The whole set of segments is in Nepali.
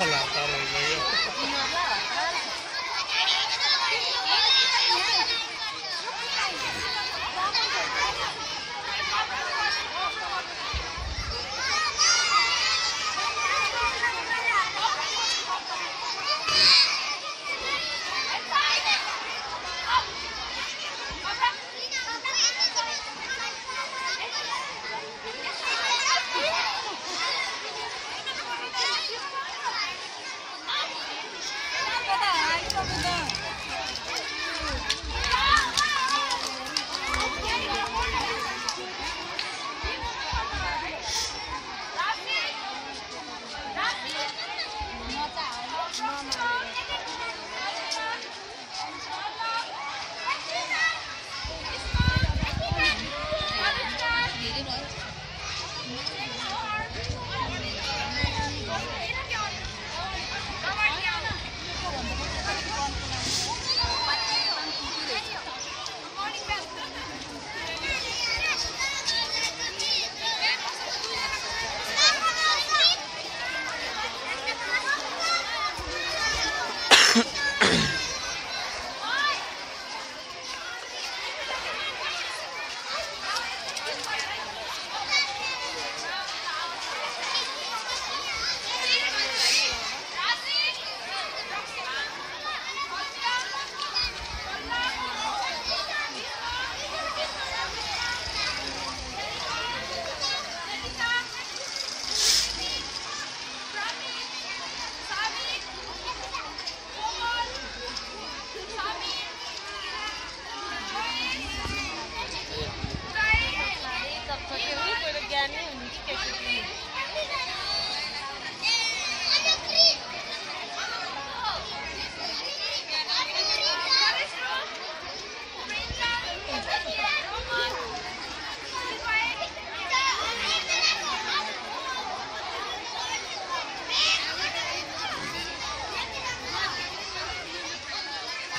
Hello.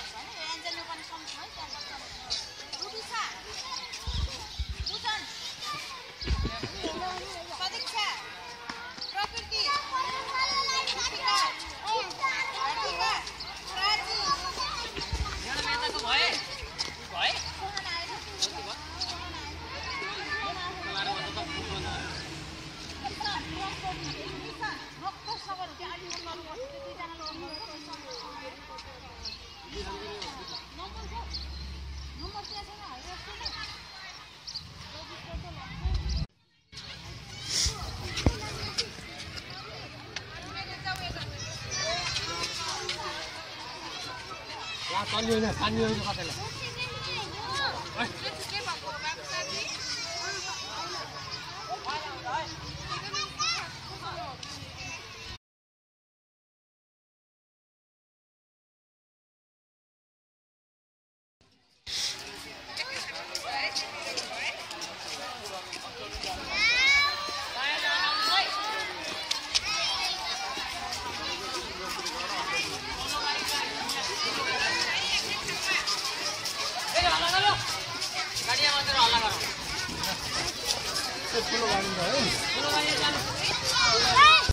pasa? 三斤的三斤的就八十了。ठुलो गाडी त है।